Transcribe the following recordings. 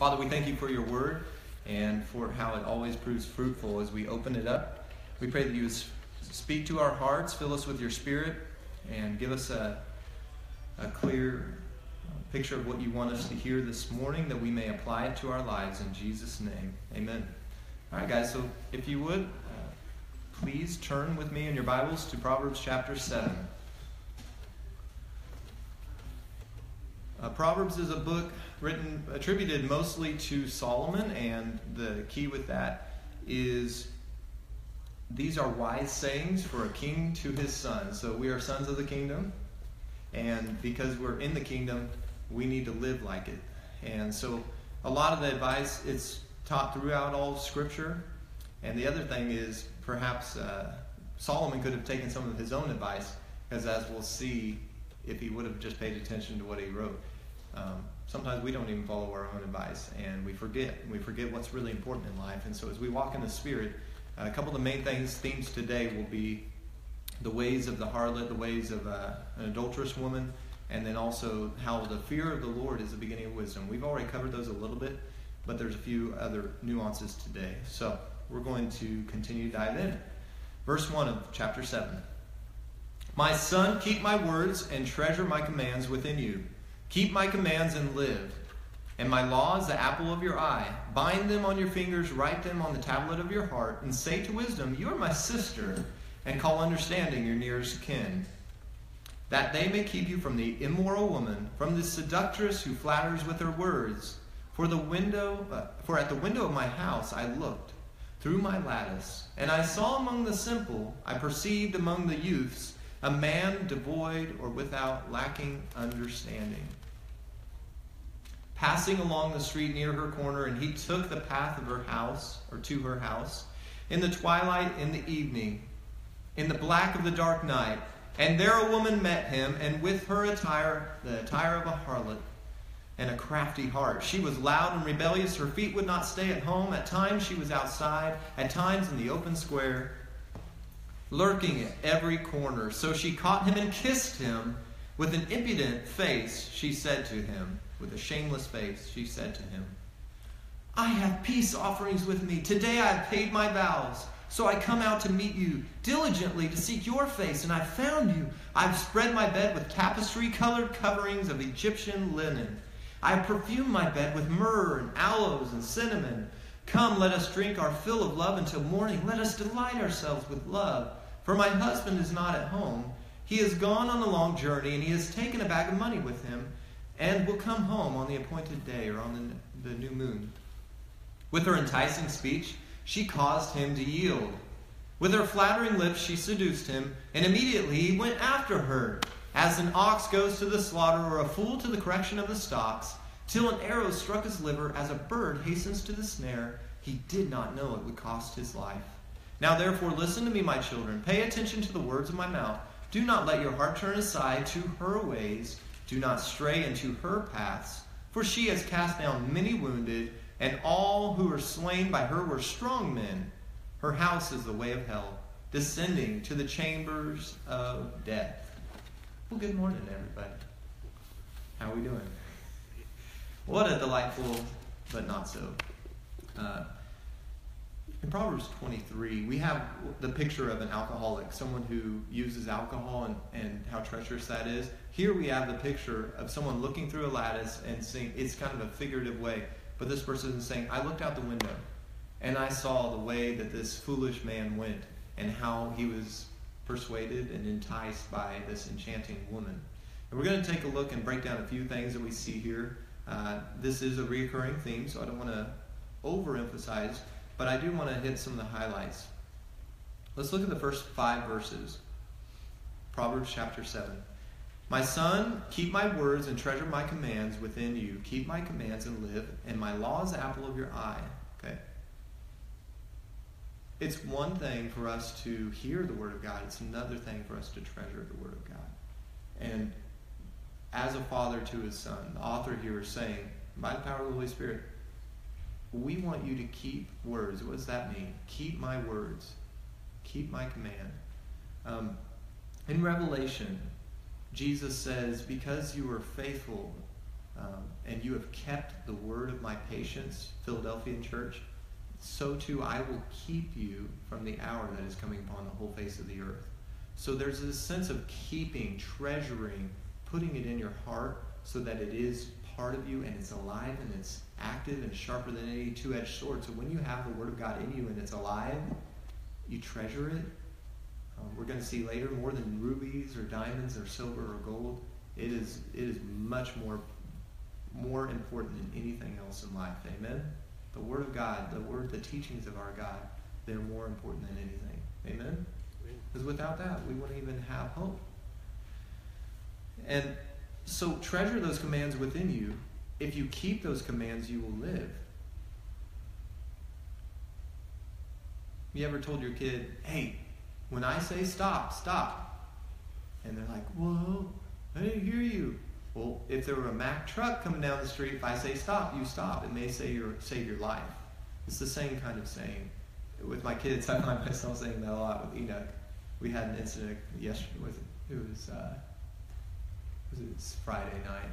Father, we thank you for your word and for how it always proves fruitful as we open it up. We pray that you would speak to our hearts, fill us with your spirit, and give us a, a clear picture of what you want us to hear this morning that we may apply it to our lives. In Jesus' name, amen. All right, guys, so if you would, uh, please turn with me in your Bibles to Proverbs chapter 7. Uh, Proverbs is a book written, attributed mostly to Solomon, and the key with that is these are wise sayings for a king to his son. So we are sons of the kingdom, and because we're in the kingdom, we need to live like it. And so a lot of the advice it's taught throughout all Scripture. And the other thing is perhaps uh, Solomon could have taken some of his own advice, because as we'll see, if he would have just paid attention to what he wrote. Um, sometimes we don't even follow our own advice and we forget. We forget what's really important in life. And so as we walk in the Spirit, uh, a couple of the main things, themes today will be the ways of the harlot, the ways of uh, an adulterous woman, and then also how the fear of the Lord is the beginning of wisdom. We've already covered those a little bit, but there's a few other nuances today. So we're going to continue to dive in. Verse 1 of chapter 7. My son, keep my words and treasure my commands within you. Keep my commands and live. And my law is the apple of your eye. Bind them on your fingers, write them on the tablet of your heart, and say to wisdom, You are my sister, and call understanding your nearest kin. That they may keep you from the immoral woman, from the seductress who flatters with her words. For the window, uh, for at the window of my house I looked through my lattice, and I saw among the simple, I perceived among the youths, a man devoid or without lacking understanding passing along the street near her corner, and he took the path of her house, or to her house, in the twilight, in the evening, in the black of the dark night. And there a woman met him, and with her attire, the attire of a harlot, and a crafty heart. She was loud and rebellious. Her feet would not stay at home. At times she was outside, at times in the open square, lurking at every corner. So she caught him and kissed him. With an impudent face, she said to him, with a shameless face, she said to him, I have peace offerings with me. Today I have paid my vows. So I come out to meet you diligently to seek your face, and I found you. I've spread my bed with tapestry colored coverings of Egyptian linen. I have perfumed my bed with myrrh and aloes and cinnamon. Come, let us drink our fill of love until morning. Let us delight ourselves with love. For my husband is not at home. He has gone on a long journey, and he has taken a bag of money with him and will come home on the appointed day or on the, the new moon. With her enticing speech, she caused him to yield. With her flattering lips, she seduced him, and immediately he went after her, as an ox goes to the slaughter or a fool to the correction of the stocks, till an arrow struck his liver, as a bird hastens to the snare. He did not know it would cost his life. Now, therefore, listen to me, my children. Pay attention to the words of my mouth. Do not let your heart turn aside to her ways do not stray into her paths, for she has cast down many wounded, and all who were slain by her were strong men. Her house is the way of hell, descending to the chambers of death. Well, good morning, everybody. How are we doing? What a delightful, but not so. Uh, in Proverbs 23, we have the picture of an alcoholic, someone who uses alcohol and, and how treacherous that is. Here we have the picture of someone looking through a lattice and seeing, it's kind of a figurative way, but this person is saying, I looked out the window and I saw the way that this foolish man went and how he was persuaded and enticed by this enchanting woman. And we're going to take a look and break down a few things that we see here. Uh, this is a recurring theme, so I don't want to overemphasize but I do want to hit some of the highlights. Let's look at the first five verses. Proverbs chapter 7. My son, keep my words and treasure my commands within you. Keep my commands and live, and my law is the apple of your eye. Okay? It's one thing for us to hear the Word of God, it's another thing for us to treasure the Word of God. And as a father to his son, the author here is saying, by the power of the Holy Spirit, we want you to keep words. What does that mean? Keep my words. Keep my command. Um, in Revelation, Jesus says, Because you were faithful um, and you have kept the word of my patience, Philadelphian church, so too I will keep you from the hour that is coming upon the whole face of the earth. So there's this sense of keeping, treasuring, putting it in your heart so that it is part of you and it's alive and it's active and sharper than any two edged sword. So when you have the Word of God in you and it's alive, you treasure it. Um, we're going to see later more than rubies or diamonds or silver or gold. It is, it is much more, more important than anything else in life. Amen? The Word of God, the Word, the teachings of our God, they're more important than anything. Amen? Because without that, we wouldn't even have hope. And so treasure those commands within you. If you keep those commands, you will live. You ever told your kid, hey, when I say stop, stop? And they're like, whoa, I didn't hear you. Well, if there were a Mack truck coming down the street, if I say stop, you stop. It may say your, save your life. It's the same kind of saying. With my kids, I find myself saying that a lot with Enoch. We had an incident yesterday with it was uh, it was Friday night.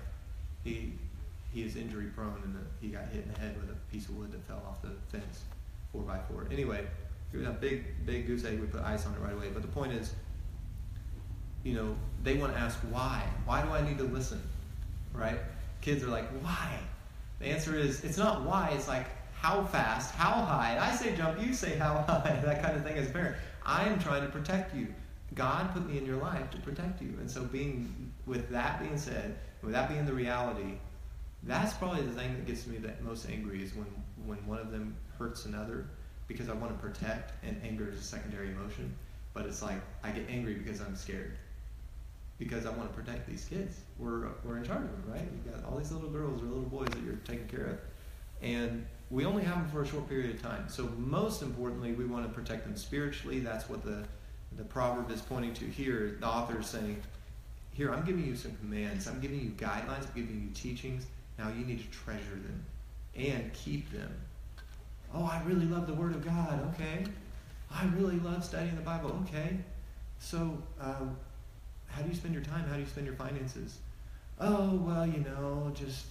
He he is injury prone and uh, he got hit in the head with a piece of wood that fell off the fence, four by four. Anyway, it was a big big goose egg. We put ice on it right away. But the point is, you know, they want to ask why. Why do I need to listen? Right? Kids are like, why? The answer is, it's not why. It's like how fast, how high. I say jump, you say how high. That kind of thing as a parent. I am trying to protect you. God put me in your life to protect you. And so being with that being said, with that being the reality, that's probably the thing that gets me the most angry is when, when one of them hurts another because I want to protect and anger is a secondary emotion. But it's like I get angry because I'm scared. Because I want to protect these kids. We're, we're in charge of them, right? You've got all these little girls or little boys that you're taking care of. And we only have them for a short period of time. So most importantly, we want to protect them spiritually. That's what the the proverb is pointing to here. The author is saying, "Here, I'm giving you some commands. I'm giving you guidelines. I'm giving you teachings. Now you need to treasure them and keep them." Oh, I really love the Word of God. Okay. I really love studying the Bible. Okay. So, uh, how do you spend your time? How do you spend your finances? Oh, well, you know, just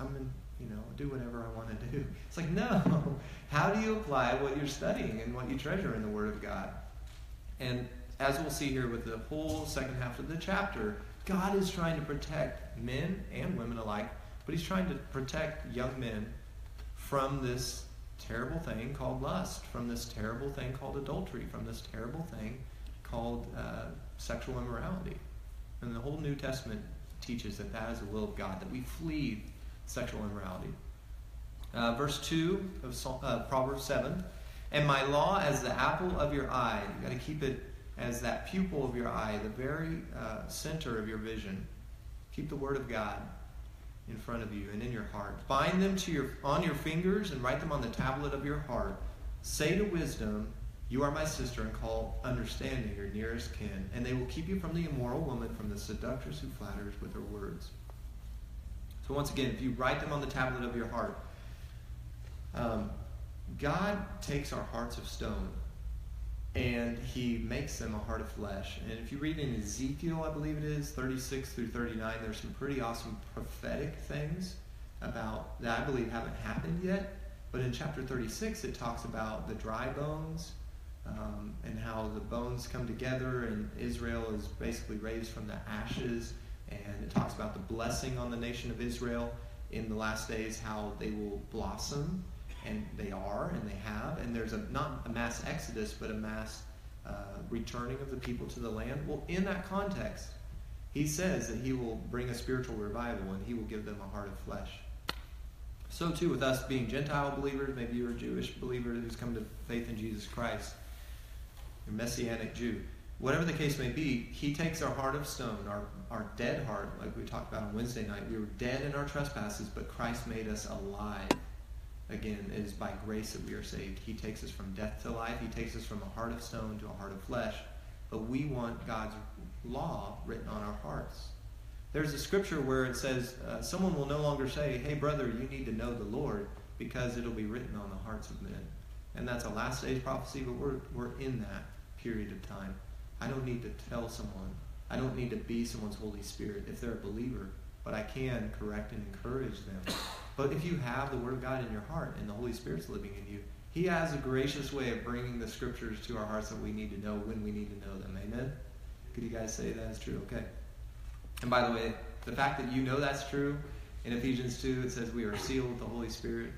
I'm in you know, do whatever I want to do. It's like, no. How do you apply what you're studying and what you treasure in the Word of God? And as we'll see here with the whole second half of the chapter, God is trying to protect men and women alike, but He's trying to protect young men from this terrible thing called lust, from this terrible thing called adultery, from this terrible thing called uh, sexual immorality. And the whole New Testament teaches that that is the will of God, that we flee sexual immorality. Uh, verse 2 of uh, Proverbs 7 And my law as the apple of your eye. You've got to keep it as that pupil of your eye, the very uh, center of your vision. Keep the word of God in front of you and in your heart. Bind them to your, on your fingers and write them on the tablet of your heart. Say to wisdom, You are my sister, and call understanding your nearest kin. And they will keep you from the immoral woman, from the seductress who flatters with her words. So, once again, if you write them on the tablet of your heart, um, God takes our hearts of stone and he makes them a heart of flesh. And if you read in Ezekiel, I believe it is, 36 through 39, there's some pretty awesome prophetic things about that I believe haven't happened yet. But in chapter 36, it talks about the dry bones um, and how the bones come together and Israel is basically raised from the ashes and it talks about the blessing on the nation of Israel in the last days, how they will blossom, and they are, and they have, and there's a not a mass exodus, but a mass uh, returning of the people to the land. Well, in that context, he says that he will bring a spiritual revival and he will give them a heart of flesh. So too with us being Gentile believers, maybe you're a Jewish believer who's come to faith in Jesus Christ, a Messianic Jew whatever the case may be, he takes our heart of stone, our, our dead heart, like we talked about on Wednesday night. We were dead in our trespasses, but Christ made us alive. Again, it is by grace that we are saved. He takes us from death to life. He takes us from a heart of stone to a heart of flesh. But we want God's law written on our hearts. There's a scripture where it says, uh, someone will no longer say, hey, brother, you need to know the Lord, because it'll be written on the hearts of men. And that's a last days prophecy, but we're, we're in that period of time. I don't need to tell someone. I don't need to be someone's Holy Spirit. If they're a believer, but I can correct and encourage them. But if you have the Word of God in your heart and the Holy Spirit's living in you, He has a gracious way of bringing the Scriptures to our hearts that we need to know when we need to know them. Amen? Could you guys say that is true? Okay. And by the way, the fact that you know that's true, in Ephesians 2, it says we are sealed with the Holy Spirit,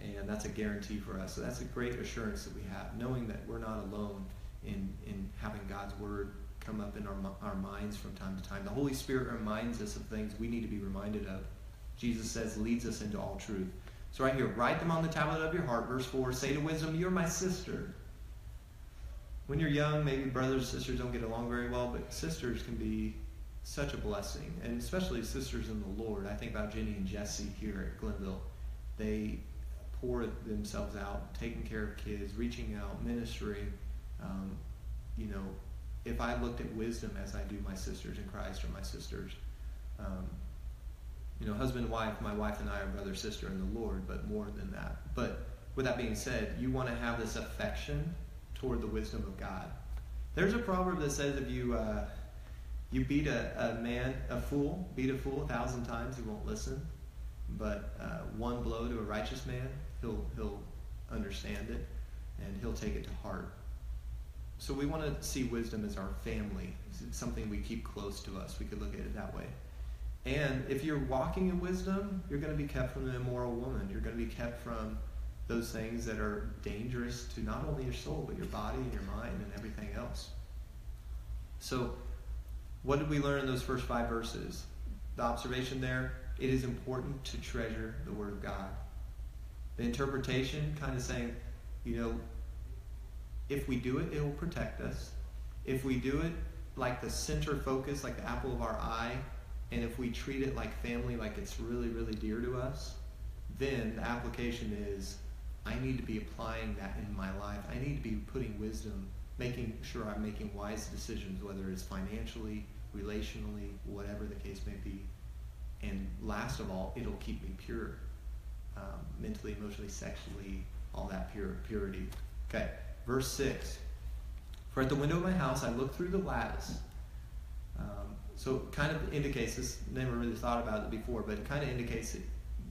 and that's a guarantee for us. So that's a great assurance that we have, knowing that we're not alone in, in having God's Word come up in our, our minds from time to time. The Holy Spirit reminds us of things we need to be reminded of. Jesus says, leads us into all truth. So, right here, write them on the tablet of your heart. Verse 4 say to wisdom, You're my sister. When you're young, maybe brothers and sisters don't get along very well, but sisters can be such a blessing, and especially sisters in the Lord. I think about Jenny and Jesse here at Glenville. They pour themselves out, taking care of kids, reaching out, ministering. Um, you know, if I looked at wisdom as I do my sisters in Christ or my sisters, um, you know, husband and wife, my wife and I are brother sister in the Lord, but more than that. But with that being said, you want to have this affection toward the wisdom of God. There's a proverb that says if you uh, you beat a, a man, a fool, beat a fool a thousand times, he won't listen. But uh, one blow to a righteous man, he'll he'll understand it, and he'll take it to heart. So we want to see wisdom as our family. It's something we keep close to us. We could look at it that way. And if you're walking in wisdom, you're going to be kept from the immoral woman. You're going to be kept from those things that are dangerous to not only your soul, but your body and your mind and everything else. So, what did we learn in those first five verses? The observation there it is important to treasure the Word of God. The interpretation kind of saying, you know, if we do it, it will protect us. If we do it like the center focus, like the apple of our eye, and if we treat it like family, like it's really, really dear to us, then the application is I need to be applying that in my life. I need to be putting wisdom, making sure I'm making wise decisions, whether it's financially, relationally, whatever the case may be. And last of all, it'll keep me pure, um, mentally, emotionally, sexually, all that pure purity. Okay. Verse 6 For at the window of my house I looked through the lattice. Um, so it kind of indicates this, never really thought about it before, but it kind of indicates that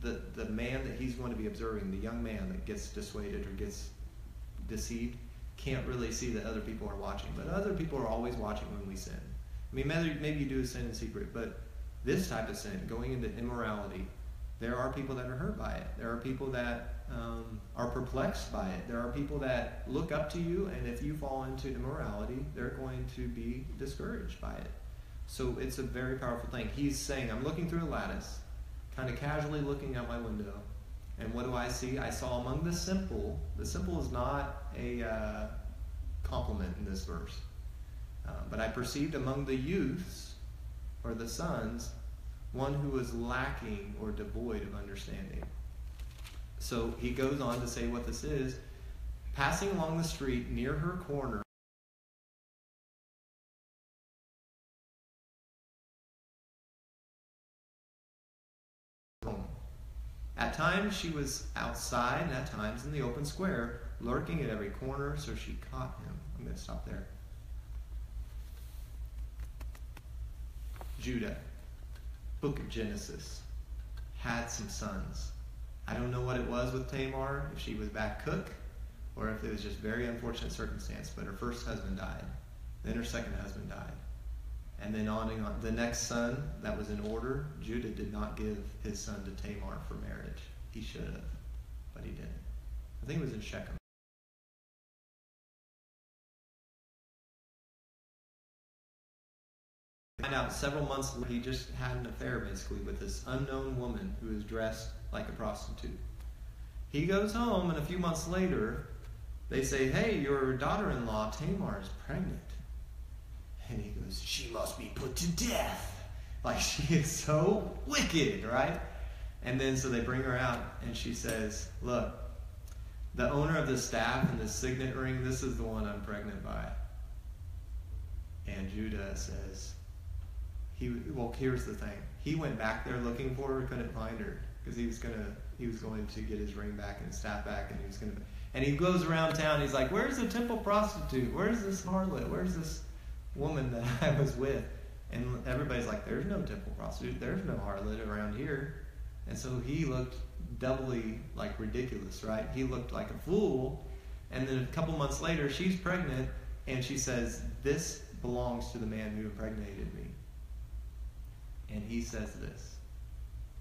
the, the man that he's going to be observing, the young man that gets dissuaded or gets deceived, can't really see that other people are watching. But other people are always watching when we sin. I mean, maybe, maybe you do a sin in secret, but this type of sin, going into immorality, there are people that are hurt by it. There are people that um, are perplexed by it. There are people that look up to you, and if you fall into immorality, they're going to be discouraged by it. So it's a very powerful thing. He's saying, I'm looking through a lattice, kind of casually looking out my window, and what do I see? I saw among the simple, the simple is not a uh, compliment in this verse, uh, but I perceived among the youths, or the sons, one who was lacking or devoid of understanding. So he goes on to say what this is. Passing along the street near her corner, At times she was outside, and at times in the open square, lurking at every corner, so she caught him. I'm going to stop there. Judah, book of Genesis, had some sons. I don't know what it was with Tamar, if she was back cook, or if it was just very unfortunate circumstance, but her first husband died. Then her second husband died. And then on and on. The next son that was in order, Judah did not give his son to Tamar for marriage. He should have, but he didn't. I think it was in Shechem. Find out several months later he just had an affair basically with this unknown woman who was dressed like a prostitute. He goes home, and a few months later, they say, Hey, your daughter in law, Tamar, is pregnant. And he goes, She must be put to death. Like she is so wicked, right? And then so they bring her out, and she says, Look, the owner of the staff and the signet ring, this is the one I'm pregnant by. And Judah says, he well here's the thing he went back there looking for her couldn't find her because he was gonna he was going to get his ring back and staff back and he was gonna and he goes around town he's like where's the temple prostitute where's this harlot where's this woman that i was with And everybody's like, there's no temple prostitute, there's no harlot around here. And so he looked doubly like ridiculous, right? He looked like a fool. And then a couple months later, she's pregnant, and she says, This belongs to the man who impregnated me. And he says this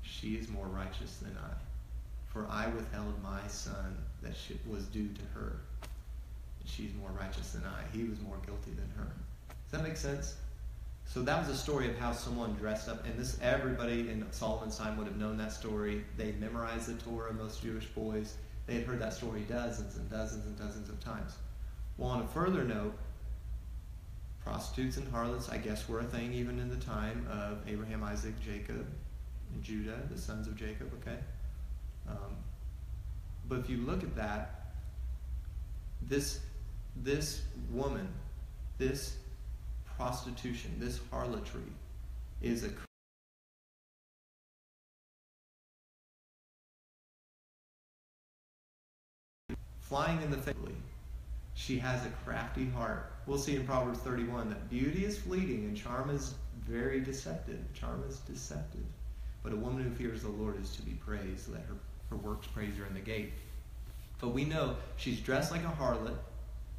She is more righteous than I, for I withheld my son that was due to her. She's more righteous than I. He was more guilty than her. Does that make sense? So that was a story of how someone dressed up, and this everybody in Solomon's time would have known that story. They memorized the Torah, most Jewish boys. They had heard that story dozens and dozens and dozens of times. Well, on a further note, prostitutes and harlots, I guess, were a thing even in the time of Abraham, Isaac, Jacob, and Judah, the sons of Jacob. Okay, um, but if you look at that, this this woman, this prostitution, this harlotry, is a flying in the face. She has a crafty heart. We'll see in Proverbs 31 that beauty is fleeting and charm is very deceptive. Charm is deceptive. But a woman who fears the Lord is to be praised. Let her, her works praise her in the gate. But we know she's dressed like a harlot,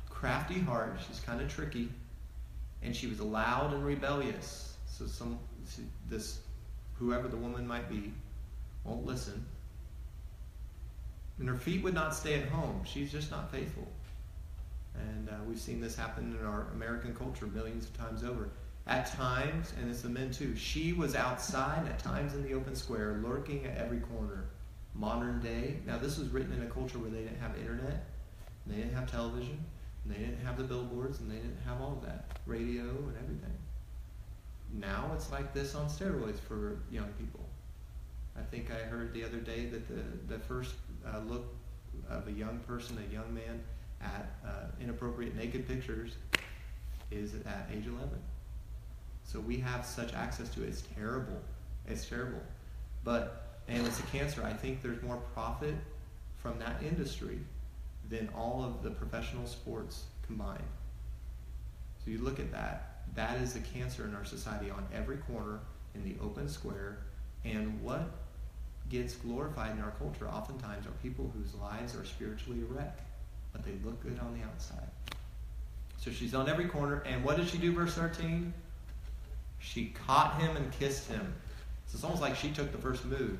crafty heart. She's kind of tricky and she was loud and rebellious. So some this whoever the woman might be won't listen. And her feet would not stay at home. She's just not faithful. And uh, we've seen this happen in our American culture millions of times over. At times, and it's the men too, she was outside, at times in the open square, lurking at every corner. Modern day. Now, this was written in a culture where they didn't have internet, they didn't have television, and they didn't have the billboards and they didn't have all of that radio and everything. Now it's like this on steroids for young people. I think I heard the other day that the, the first uh, look of a young person, a young man, at uh, inappropriate naked pictures is at age 11. So we have such access to it. It's terrible. It's terrible. But, and it's a cancer. I think there's more profit from that industry than all of the professional sports combined. So you look at that, that is a cancer in our society on every corner in the open square. And what gets glorified in our culture oftentimes are people whose lives are spiritually a wreck, but they look good on the outside. So she's on every corner. And what did she do, verse 13? She caught him and kissed him. So it's almost like she took the first move.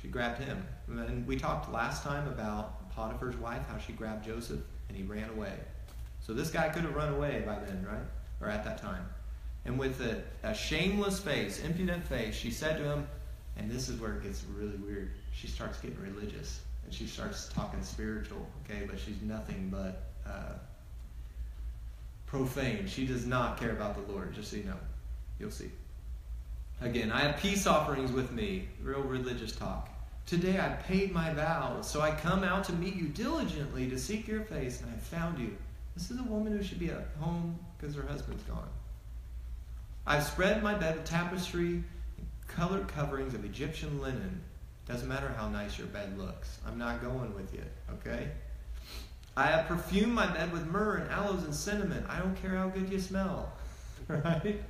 She grabbed him. And we talked last time about Potiphar's wife, how she grabbed Joseph and he ran away. So this guy could have run away by then, right? Or at that time. And with a, a shameless face, impudent face, she said to him, and this is where it gets really weird. She starts getting religious and she starts talking spiritual, okay? But she's nothing but uh, profane. She does not care about the Lord, just so you know. You'll see. Again, I have peace offerings with me, real religious talk. Today I paid my vows, so I come out to meet you diligently to seek your face, and I found you. This is a woman who should be at home because her husband's gone. I've spread my bed with tapestry and colored coverings of Egyptian linen. Doesn't matter how nice your bed looks. I'm not going with you, okay? I have perfumed my bed with myrrh and aloes and cinnamon. I don't care how good you smell, right?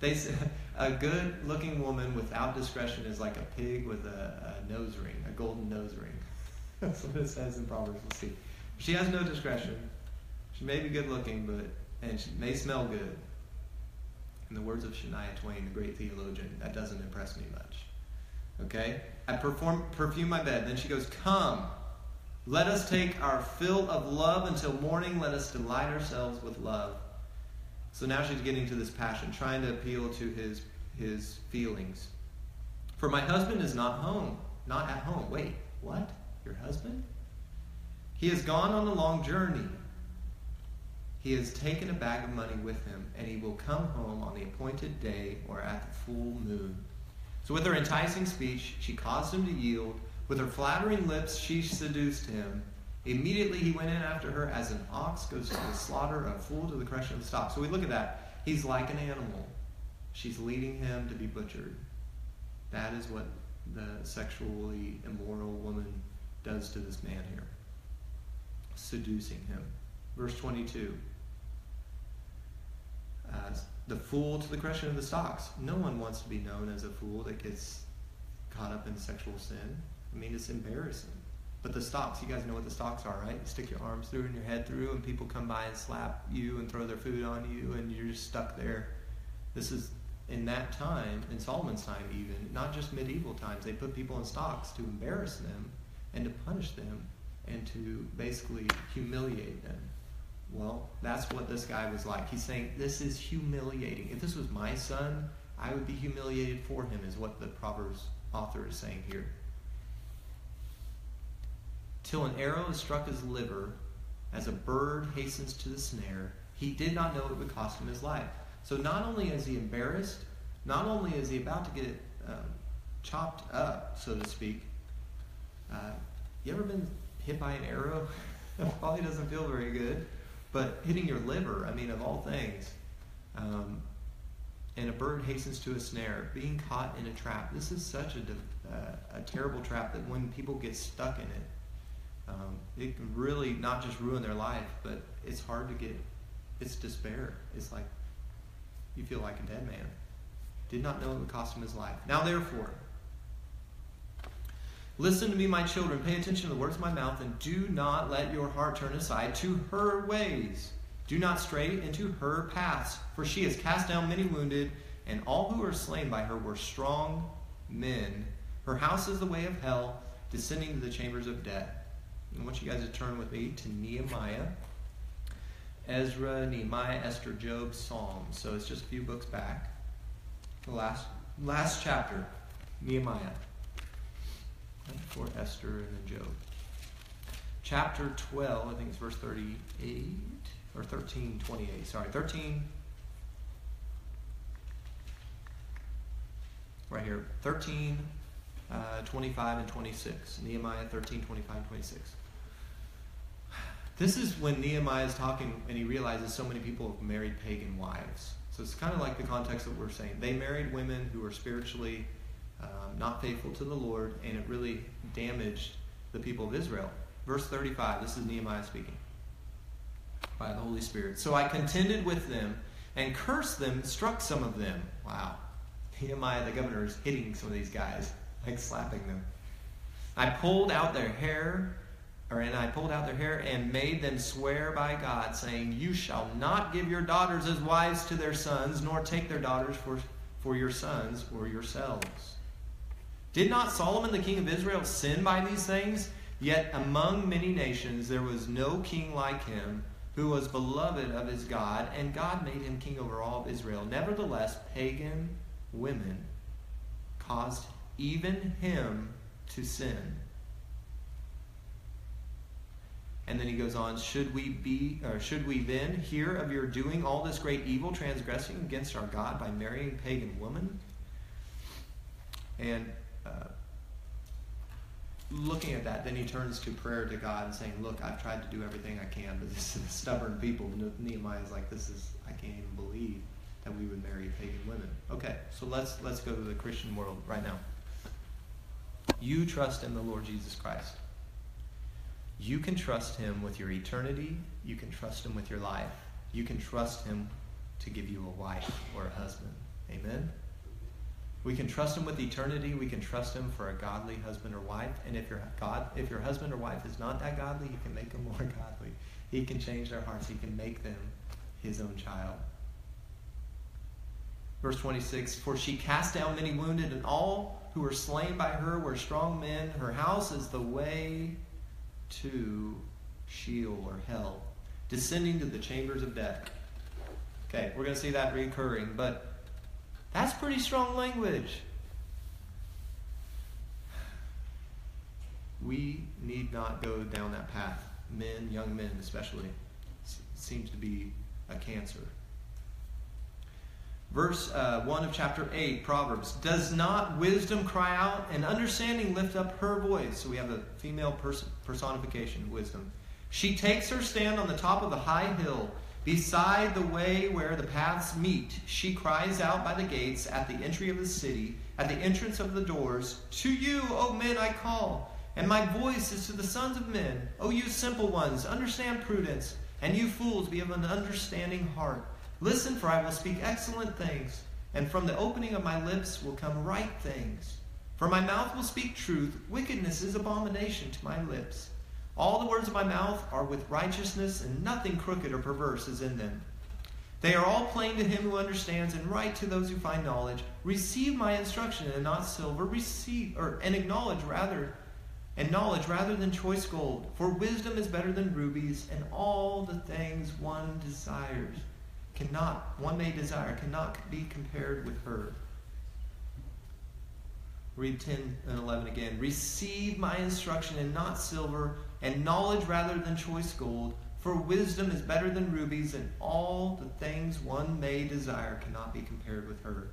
They say, a good looking woman without discretion is like a pig with a, a nose ring, a golden nose ring. That's what it says in Proverbs. Let's see. She has no discretion. She may be good looking, but and she may smell good. In the words of Shania Twain, the great theologian, that doesn't impress me much. Okay? I perform perfume my bed. Then she goes, Come, let us take our fill of love until morning. Let us delight ourselves with love. So now she's getting to this passion, trying to appeal to his, his feelings. For my husband is not home, not at home. Wait, what? Your husband? He has gone on a long journey. He has taken a bag of money with him, and he will come home on the appointed day or at the full moon. So, with her enticing speech, she caused him to yield. With her flattering lips, she seduced him. Immediately he went in after her as an ox goes to the slaughter, a fool to the crushing of the stock. So we look at that. He's like an animal. She's leading him to be butchered. That is what the sexually immoral woman does to this man here, seducing him. Verse 22. Uh, the fool to the crushing of the stocks. No one wants to be known as a fool that gets caught up in sexual sin. I mean, it's embarrassing. But the stocks, you guys know what the stocks are, right? You stick your arms through and your head through, and people come by and slap you and throw their food on you, and you're just stuck there. This is in that time, in Solomon's time even, not just medieval times, they put people in stocks to embarrass them and to punish them and to basically humiliate them. Well, that's what this guy was like. He's saying, This is humiliating. If this was my son, I would be humiliated for him, is what the Proverbs author is saying here. Till an arrow struck his liver, as a bird hastens to the snare, he did not know it would cost him his life. So not only is he embarrassed, not only is he about to get um, chopped up, so to speak. Uh, you ever been hit by an arrow? probably doesn't feel very good. But hitting your liver, I mean, of all things. Um, and a bird hastens to a snare, being caught in a trap. This is such a, uh, a terrible trap that when people get stuck in it, um, it can really not just ruin their life, but it's hard to get, it's despair. It's like you feel like a dead man. Did not know it would cost him his life. Now, therefore, listen to me, my children. Pay attention to the words of my mouth, and do not let your heart turn aside to her ways. Do not stray into her paths, for she has cast down many wounded, and all who were slain by her were strong men. Her house is the way of hell, descending to the chambers of death. I want you guys to turn with me to Nehemiah. Ezra, Nehemiah, Esther, Job, Psalms. So it's just a few books back. The last last chapter, Nehemiah. Before Esther and then Job. Chapter 12, I think it's verse 38 or 13, 28. Sorry, 13. Right here, 13, uh, 25, and 26. Nehemiah 13, 25, 26. This is when Nehemiah is talking and he realizes so many people have married pagan wives. So it's kind of like the context that we're saying. They married women who were spiritually um, not faithful to the Lord, and it really damaged the people of Israel. Verse 35, this is Nehemiah speaking by the Holy Spirit. So I contended with them and cursed them, struck some of them. Wow. Nehemiah, the governor, is hitting some of these guys, like slapping them. I pulled out their hair or and I pulled out their hair and made them swear by God, saying, You shall not give your daughters as wives to their sons, nor take their daughters for, for your sons or yourselves. Did not Solomon the king of Israel sin by these things? Yet among many nations there was no king like him, who was beloved of his God, and God made him king over all of Israel. Nevertheless, pagan women caused even him to sin. And then he goes on, should we be or should we then hear of your doing all this great evil, transgressing against our God by marrying pagan women? And uh, looking at that, then he turns to prayer to God and saying, Look, I've tried to do everything I can, but this is stubborn people. Nehemiah is like, This is I can't even believe that we would marry pagan women. Okay, so let's let's go to the Christian world right now. You trust in the Lord Jesus Christ. You can trust Him with your eternity. You can trust Him with your life. You can trust Him to give you a wife or a husband. Amen? We can trust Him with eternity. We can trust Him for a godly husband or wife. And if your God, if your husband or wife is not that godly, He can make them more godly. He can change their hearts. He can make them His own child. Verse 26 For she cast down many wounded, and all who were slain by her were strong men. Her house is the way to Sheol or hell, descending to the chambers of death. Okay, we're going to see that recurring, but that's pretty strong language. We need not go down that path. Men, young men especially, seems to be a cancer. Verse uh, 1 of chapter 8, Proverbs. Does not wisdom cry out and understanding lift up her voice? So we have a female pers- personification, wisdom. She takes her stand on the top of the high hill, beside the way where the paths meet. She cries out by the gates, at the entry of the city, at the entrance of the doors To you, O men, I call, and my voice is to the sons of men. O you simple ones, understand prudence, and you fools, be of an understanding heart. Listen, for I will speak excellent things, and from the opening of my lips will come right things. For my mouth will speak truth, wickedness is abomination to my lips. All the words of my mouth are with righteousness, and nothing crooked or perverse is in them. They are all plain to him who understands, and right to those who find knowledge. Receive my instruction, and not silver. Receive, or and acknowledge rather, and knowledge rather than choice gold. For wisdom is better than rubies, and all the things one desires cannot, one may desire, cannot be compared with her. Read 10 and 11 again. Receive my instruction and not silver, and knowledge rather than choice gold. For wisdom is better than rubies, and all the things one may desire cannot be compared with her.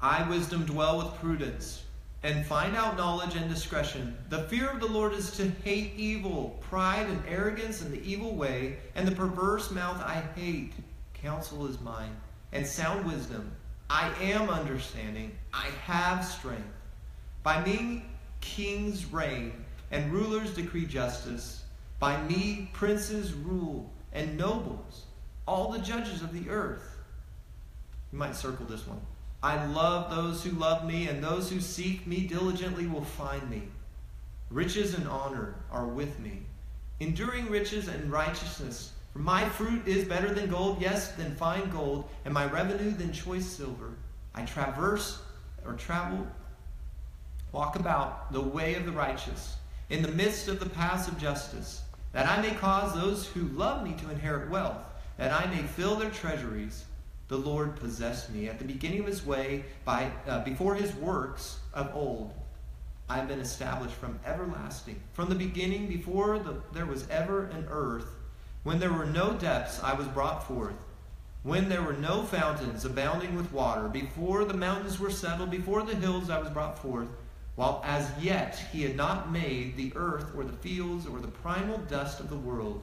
I, wisdom, dwell with prudence and find out knowledge and discretion. The fear of the Lord is to hate evil, pride and arrogance and the evil way, and the perverse mouth I hate. Counsel is mine, and sound wisdom. I am understanding. I have strength. By me, kings reign, and rulers decree justice. By me, princes rule, and nobles, all the judges of the earth. You might circle this one. I love those who love me, and those who seek me diligently will find me. Riches and honor are with me, enduring riches and righteousness. For my fruit is better than gold, yes, than fine gold, and my revenue than choice silver. I traverse or travel, walk about the way of the righteous, in the midst of the paths of justice, that I may cause those who love me to inherit wealth, that I may fill their treasuries the Lord possessed me. At the beginning of his way, by, uh, before his works of old, I have been established from everlasting. From the beginning, before the, there was ever an earth, when there were no depths, I was brought forth. When there were no fountains abounding with water, before the mountains were settled, before the hills, I was brought forth. While as yet he had not made the earth or the fields or the primal dust of the world.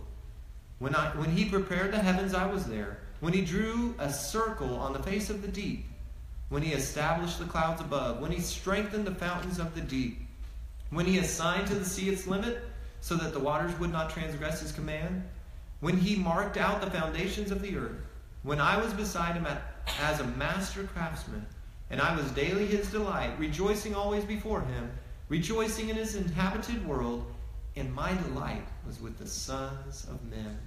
When, I, when he prepared the heavens, I was there when he drew a circle on the face of the deep, when he established the clouds above, when he strengthened the fountains of the deep, when he assigned to the sea its limit, so that the waters would not transgress his command, when he marked out the foundations of the earth, when I was beside him as a master craftsman, and I was daily his delight, rejoicing always before him, rejoicing in his inhabited world, and my delight was with the sons of men.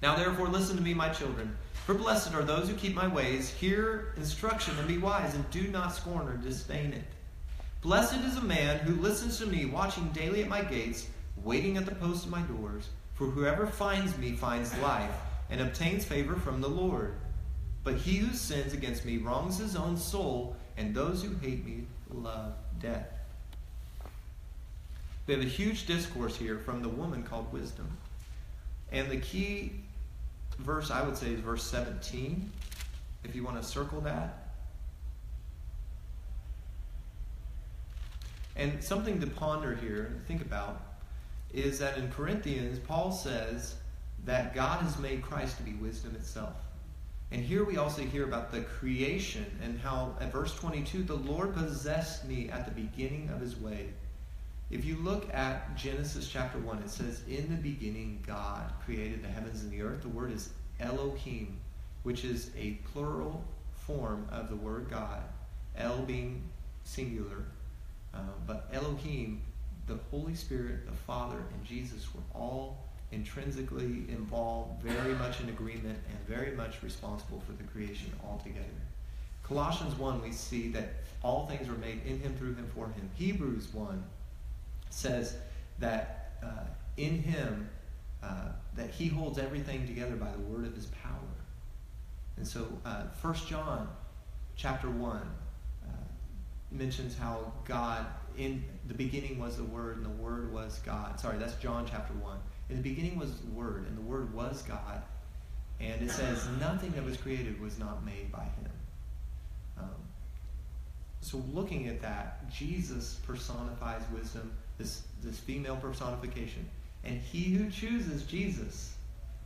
Now therefore listen to me, my children. For blessed are those who keep my ways, hear instruction, and be wise, and do not scorn or disdain it. Blessed is a man who listens to me, watching daily at my gates, waiting at the posts of my doors. For whoever finds me finds life, and obtains favor from the Lord. But he who sins against me wrongs his own soul, and those who hate me love death. We have a huge discourse here from the woman called wisdom. And the key verse I would say is verse 17, if you want to circle that. And something to ponder here and think about is that in Corinthians, Paul says that God has made Christ to be wisdom itself. And here we also hear about the creation and how, at verse 22, the Lord possessed me at the beginning of his way. If you look at Genesis chapter 1, it says, In the beginning, God created the heavens and the earth. The word is Elohim, which is a plural form of the word God. El being singular, uh, but Elohim, the Holy Spirit, the Father, and Jesus were all intrinsically involved, very much in agreement, and very much responsible for the creation altogether. Colossians 1, we see that all things were made in him, through him, for him. Hebrews 1 says that uh, in him, uh, that he holds everything together by the word of his power. And so, uh, 1 John chapter 1 uh, mentions how God, in the beginning was the Word, and the Word was God. Sorry, that's John chapter 1. In the beginning was the Word, and the Word was God. And it says, nothing that was created was not made by him. Um, so, looking at that, Jesus personifies wisdom, this, this female personification. And he who chooses Jesus,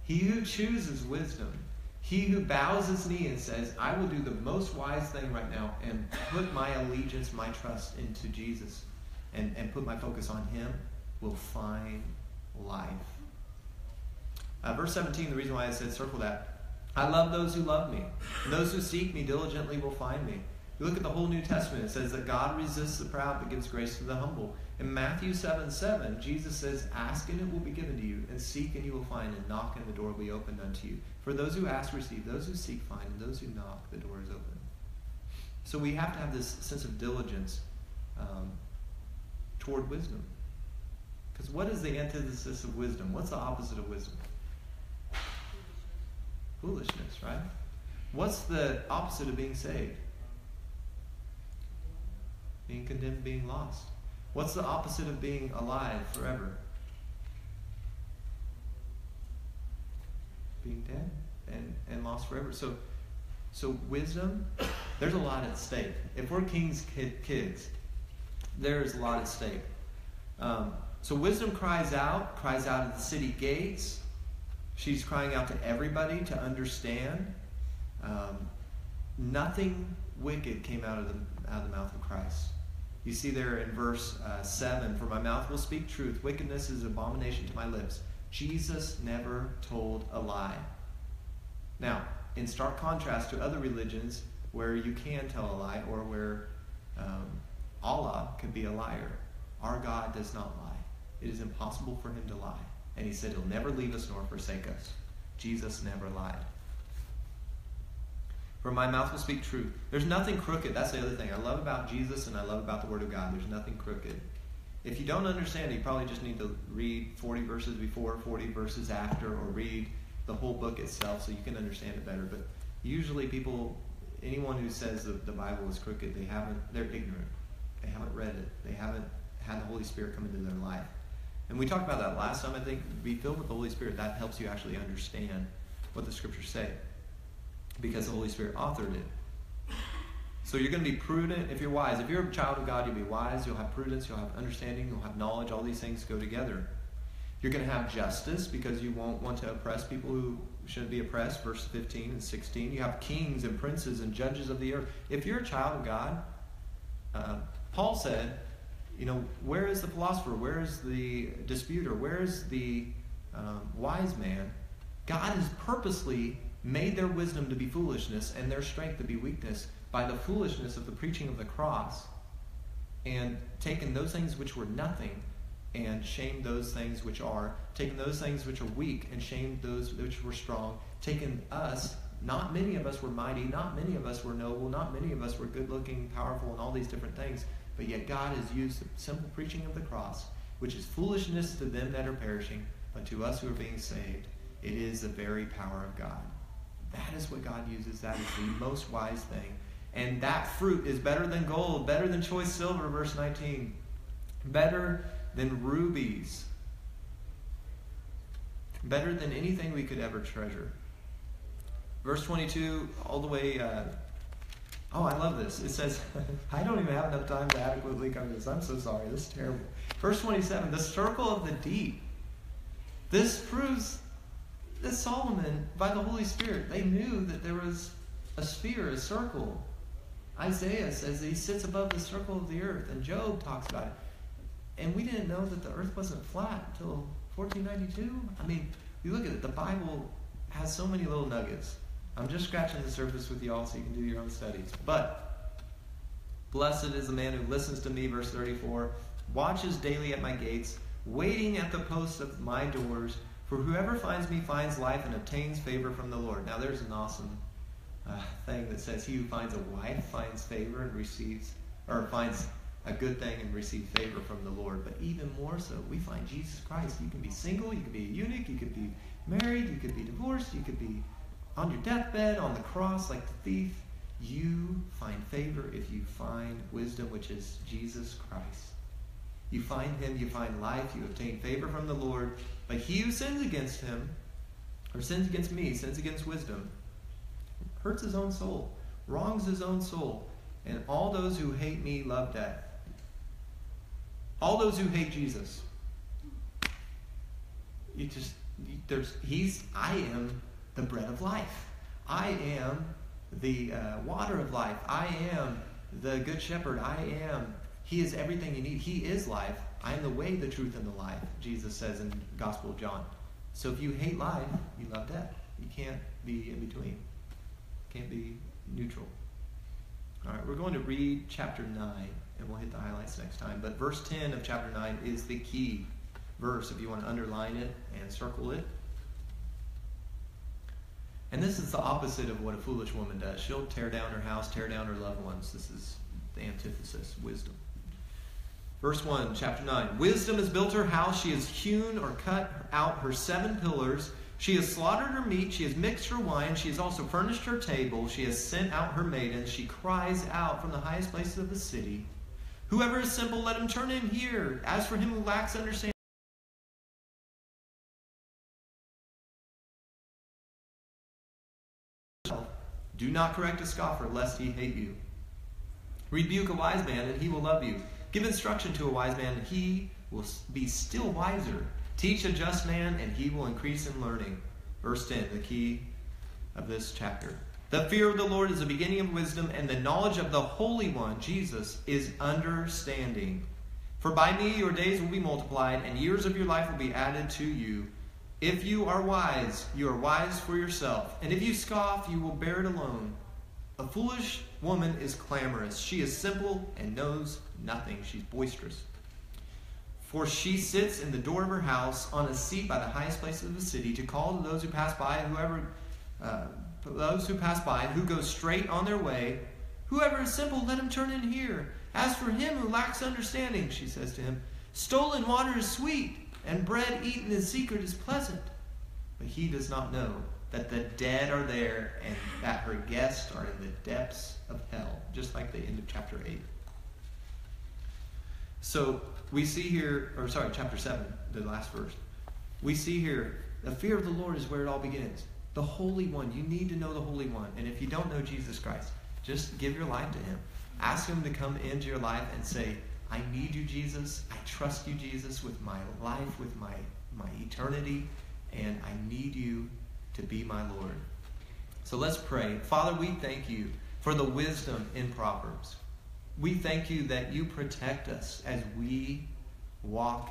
he who chooses wisdom, he who bows his knee and says, I will do the most wise thing right now and put my allegiance, my trust into Jesus and, and put my focus on him, will find life. Uh, verse 17, the reason why I said circle that. I love those who love me. Those who seek me diligently will find me. You look at the whole New Testament, it says that God resists the proud but gives grace to the humble. In Matthew 7 7, Jesus says, Ask and it will be given to you, and seek and you will find, and knock and the door will be opened unto you. For those who ask, receive, those who seek, find, and those who knock, the door is open. So we have to have this sense of diligence um, toward wisdom. Because what is the antithesis of wisdom? What's the opposite of wisdom? Foolishness, right? What's the opposite of being saved? Being condemned, being lost. What's the opposite of being alive forever? Being dead and, and lost forever. So, so wisdom, there's a lot at stake. If we're king's kid, kids, there's a lot at stake. Um, so wisdom cries out, cries out at the city gates. She's crying out to everybody to understand. Um, nothing wicked came out of the out of the mouth of Christ. You see there in verse uh, 7 For my mouth will speak truth, wickedness is abomination to my lips. Jesus never told a lie. Now, in stark contrast to other religions where you can tell a lie or where um, Allah could be a liar, our God does not lie. It is impossible for him to lie. And he said he'll never leave us nor forsake us. Jesus never lied. For my mouth will speak truth. There's nothing crooked. That's the other thing I love about Jesus and I love about the Word of God. There's nothing crooked. If you don't understand, you probably just need to read 40 verses before, 40 verses after, or read the whole book itself so you can understand it better. But usually, people, anyone who says that the Bible is crooked, they haven't, they're ignorant. They haven't read it. They haven't had the Holy Spirit come into their life. And we talked about that last time. I think be filled with the Holy Spirit, that helps you actually understand what the scriptures say because the Holy Spirit authored it. So you're going to be prudent if you're wise. If you're a child of God, you'll be wise, you'll have prudence, you'll have understanding, you'll have knowledge. All these things go together. You're going to have justice because you won't want to oppress people who shouldn't be oppressed, verse 15 and 16. You have kings and princes and judges of the earth. If you're a child of God, uh, Paul said, you know, where is the philosopher? Where is the disputer? Where is the um, wise man? God has purposely made their wisdom to be foolishness and their strength to be weakness by the foolishness of the preaching of the cross and taken those things which were nothing and shamed those things which are, taken those things which are weak and shamed those which were strong, taken us, not many of us were mighty, not many of us were noble, not many of us were good looking, powerful, and all these different things, but yet God has used the simple preaching of the cross, which is foolishness to them that are perishing, but to us who are being saved, it is the very power of God. That is what God uses. That is the most wise thing. And that fruit is better than gold, better than choice silver, verse 19, better than rubies, better than anything we could ever treasure. Verse 22, all the way. Uh, oh, I love this. It says, I don't even have enough time to adequately cover this. I'm so sorry. This is terrible. Verse 27, the circle of the deep. This proves that Solomon, by the Holy Spirit, they knew that there was a sphere, a circle. Isaiah says he sits above the circle of the earth, and Job talks about it. And we didn't know that the earth wasn't flat until 1492. I mean, you look at it, the Bible has so many little nuggets. I'm just scratching the surface with y'all so you can do your own studies. But, blessed is the man who listens to me, verse 34, watches daily at my gates, waiting at the posts of my doors for whoever finds me finds life and obtains favor from the Lord. Now, there's an awesome uh, thing that says, He who finds a wife finds favor and receives, or finds a good thing and receives favor from the Lord. But even more so, we find Jesus Christ. You can be single, you can be a eunuch, you could be married, you could be divorced, you could be on your deathbed, on the cross like the thief. You find favor if you find wisdom, which is Jesus Christ. You find him, you find life, you obtain favor from the Lord. But he who sins against him, or sins against me, sins against wisdom, hurts his own soul, wrongs his own soul. And all those who hate me love death. All those who hate Jesus. You just, there's, he's, I am the bread of life. I am the uh, water of life. I am the good shepherd. I am he is everything you need. He is life. I am the way, the truth, and the life, Jesus says in Gospel of John. So if you hate life, you love death. You can't be in between. Can't be neutral. All right, we're going to read chapter 9, and we'll hit the highlights next time. But verse 10 of chapter 9 is the key verse if you want to underline it and circle it. And this is the opposite of what a foolish woman does. She'll tear down her house, tear down her loved ones. This is the antithesis wisdom. Verse 1, chapter 9. Wisdom has built her house. She has hewn or cut out her seven pillars. She has slaughtered her meat, she has mixed her wine, she has also furnished her table, she has sent out her maidens, she cries out from the highest places of the city. Whoever is simple, let him turn in here. As for him who lacks understanding, do not correct a scoffer, lest he hate you. Rebuke a wise man, and he will love you. Give instruction to a wise man, and he will be still wiser. Teach a just man, and he will increase in learning. Verse 10, the key of this chapter. The fear of the Lord is the beginning of wisdom, and the knowledge of the Holy One, Jesus, is understanding. For by me your days will be multiplied, and years of your life will be added to you. If you are wise, you are wise for yourself. And if you scoff, you will bear it alone. A foolish woman is clamorous. She is simple and knows nothing. She's boisterous. For she sits in the door of her house on a seat by the highest place of the city to call to those who pass by, whoever, uh, those who pass by, who go straight on their way. Whoever is simple, let him turn in here. As for him who lacks understanding, she says to him, stolen water is sweet, and bread eaten in secret is pleasant. But he does not know that the dead are there and that her guests are in the depths of hell, just like the end of chapter 8. So we see here, or sorry, chapter 7, the last verse. We see here, the fear of the Lord is where it all begins. The Holy One. You need to know the Holy One. And if you don't know Jesus Christ, just give your life to Him. Ask Him to come into your life and say, I need you, Jesus. I trust you, Jesus, with my life, with my, my eternity, and I need you to be my Lord. So let's pray. Father, we thank you for the wisdom in Proverbs. We thank you that you protect us as we walk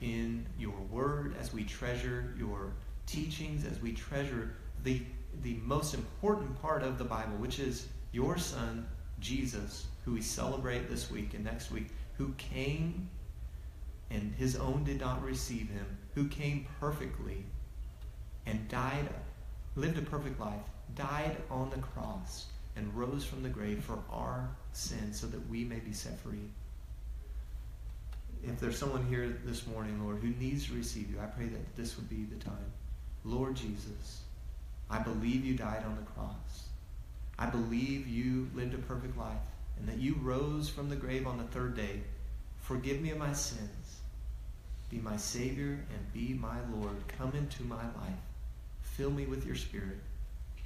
in your word, as we treasure your teachings, as we treasure the, the most important part of the Bible, which is your Son, Jesus, who we celebrate this week and next week, who came and his own did not receive him, who came perfectly died, lived a perfect life, died on the cross, and rose from the grave for our sins so that we may be set free. If there's someone here this morning, Lord, who needs to receive you, I pray that this would be the time. Lord Jesus, I believe you died on the cross. I believe you lived a perfect life and that you rose from the grave on the third day. Forgive me of my sins. Be my Savior and be my Lord. Come into my life. Fill me with your Spirit.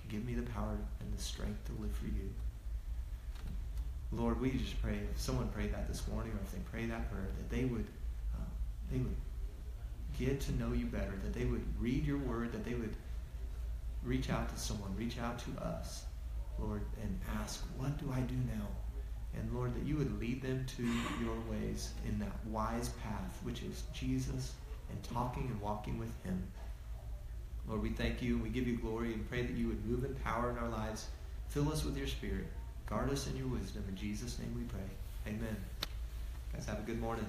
Give me the power and the strength to live for you. Lord, we just pray if someone prayed that this morning, or if they pray that prayer, that they would, uh, they would get to know you better, that they would read your word, that they would reach out to someone, reach out to us, Lord, and ask, what do I do now? And Lord, that you would lead them to your ways in that wise path, which is Jesus and talking and walking with him. Lord, we thank you and we give you glory and pray that you would move in power in our lives. Fill us with your spirit. Guard us in your wisdom. In Jesus' name we pray. Amen. Guys, have a good morning.